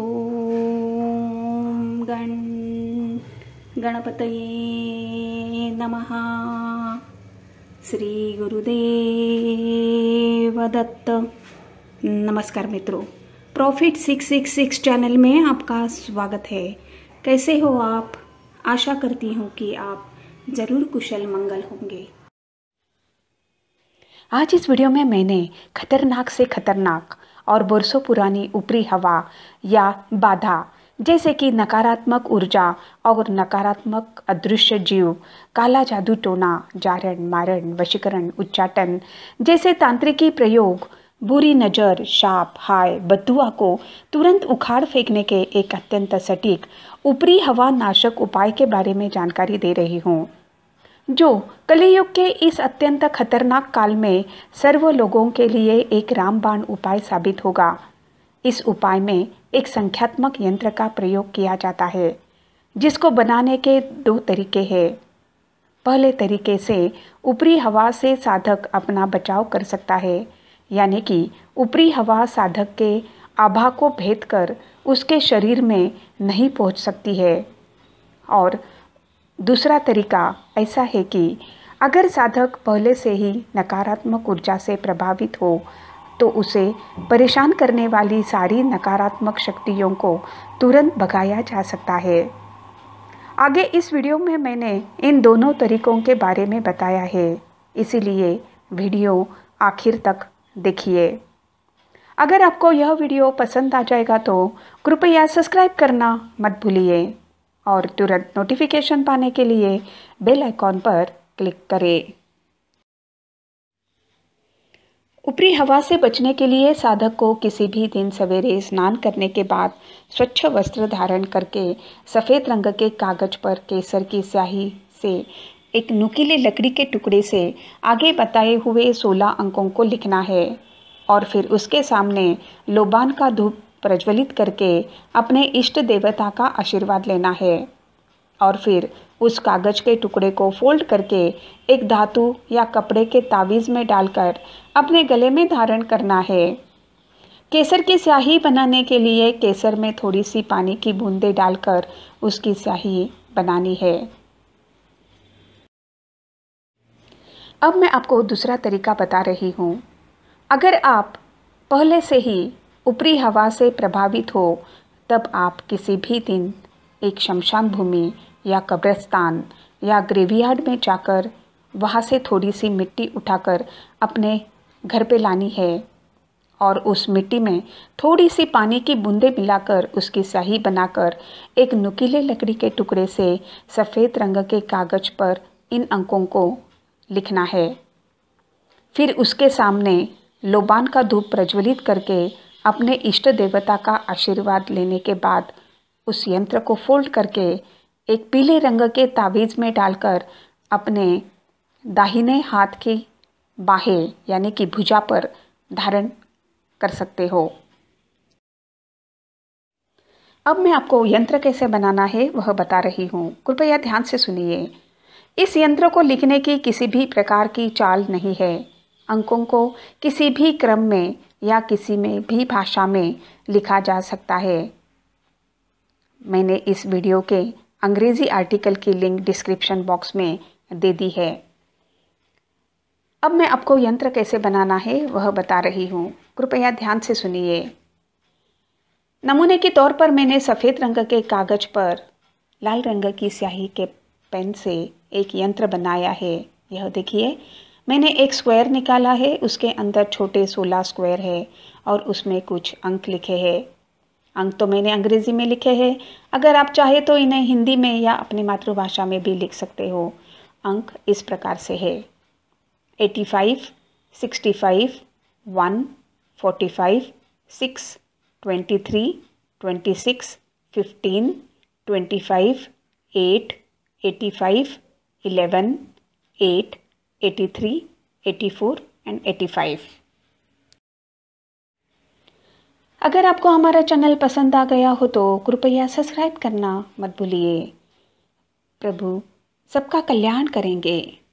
ॐ गण नमः। श्री गुरुदेव दत्त नमस्कार मित्रों profit six six six channel में आपका स्वागत है। कैसे हो आप? आशा करती हूँ कि आप ज़रूर कुशल मंगल होंगे। आज इस वीडियो में मैंने खतरनाक से खतरनाक और बरसों पुरानी ऊपरी हवा या बाधा, जैसे कि नकारात्मक ऊर्जा और नकारात्मक अदृश्य जीव, काला जादू टोना, जारण मारण, वशीकरण, उच्चाटन, जैसे तांत्रिकी प्रयोग, बुरी नज़र, शाप, हाय, बदुआ को तुरंत उखाड़ फेंकने के एक अत्यंत सटीक ऊपरी हवा नाशक उपाय के बारे में जानकारी दे रही हूँ। जो कलयुग के इस अत्यंत खतरनाक काल में सर्व लोगों के लिए एक रामबाण उपाय साबित होगा। इस उपाय में एक संख्यात्मक यंत्र का प्रयोग किया जाता है, जिसको बनाने के दो तरीके हैं। पहले तरीके से ऊपरी हवा से साधक अपना बचाव कर सकता है, यानी कि ऊपरी हवा साधक के आभा को भेद कर उसके शरीर में नहीं पहुँच सकती है। और दूसरा तरीका ऐसा है कि अगर साधक पहले से ही नकारात्मक ऊर्जा से प्रभावित हो तो उसे परेशान करने वाली सारी नकारात्मक शक्तियों को तुरंत भगाया जा सकता है। आगे इस वीडियो में मैंने इन दोनों तरीकों के बारे में बताया है, इसीलिए वीडियो आखिर तक देखिए। अगर आपको यह वीडियो पसंद आ जाएगा तो कृपया सब्सक्राइब करना मत भूलिए। और तुरंत नोटिफिकेशन पाने के लिए बेल आइकॉन पर क्लिक करें। ऊपरी हवा से बचने के लिए साधक को किसी भी दिन सवेरे स्नान करने के बाद स्वच्छ वस्त्र धारण करके सफ़ेद रंग के कागज़ पर केसर की स्याही से एक नुकीले लकड़ी के टुकड़े से आगे बताए हुए सोलह अंकों को लिखना है और फिर उसके सामने लोबान का धूप प्रज्वलित करके अपने इष्ट देवता का आशीर्वाद लेना है। और फिर उस कागज़ के टुकड़े को फोल्ड करके एक धातु या कपड़े के तावीज़ में डालकर अपने गले में धारण करना है। केसर की स्याही बनाने के लिए केसर में थोड़ी सी पानी की बूंदें डालकर उसकी स्याही बनानी है। अब मैं आपको दूसरा तरीका बता रही हूँ। अगर आप पहले से ही ऊपरी हवा से प्रभावित हो, तब आप किसी भी दिन एक शमशान भूमि या कब्रस्तान या ग्रेवयार्ड में जाकर वहाँ से थोड़ी सी मिट्टी उठाकर अपने घर पे लानी है और उस मिट्टी में थोड़ी सी पानी की बूंदें मिलाकर उसकी सही बनाकर एक नुकीले लकड़ी के टुकड़े से सफ़ेद रंग के कागज़ पर इन अंकों को लिखना है। फिर उसके सामने लोबान का धूप प्रज्वलित करके अपने इष्ट देवता का आशीर्वाद लेने के बाद उस यंत्र को फोल्ड करके एक पीले रंग के तावीज़ में डालकर अपने दाहिने हाथ की बाहें, यानी कि भुजा पर धारण कर सकते हो। अब मैं आपको यंत्र कैसे बनाना है वह बता रही हूँ। कृपया ध्यान से सुनिए। इस यंत्र को लिखने की किसी भी प्रकार की चाल नहीं है। अंकों को किसी भी क्रम में या किसी में भी भाषा में लिखा जा सकता है। मैंने इस वीडियो के अंग्रेज़ी आर्टिकल की लिंक डिस्क्रिप्शन बॉक्स में दे दी है। अब मैं आपको यंत्र कैसे बनाना है वह बता रही हूँ। कृपया ध्यान से सुनिए। नमूने के तौर पर मैंने सफ़ेद रंग के कागज़ पर लाल रंग की स्याही के पेन से एक यंत्र बनाया है। यह देखिए मैंने एक स्क्वायर निकाला है, उसके अंदर छोटे सोलह स्क्वायर है और उसमें कुछ अंक लिखे हैं। अंक तो मैंने अंग्रेज़ी में लिखे हैं। अगर आप चाहे तो इन्हें हिंदी में या अपनी मातृभाषा में भी लिख सकते हो। अंक इस प्रकार से है। Eighty five sixty five one forty five six twenty three twenty six fifteen twenty five eight eighty five eleven eight 83, 84 and 85। अगर आपको हमारा चैनल पसंद आ गया हो तो कृपया सब्सक्राइब करना मत भूलिए प्रभु सबका कल्याण करेंगे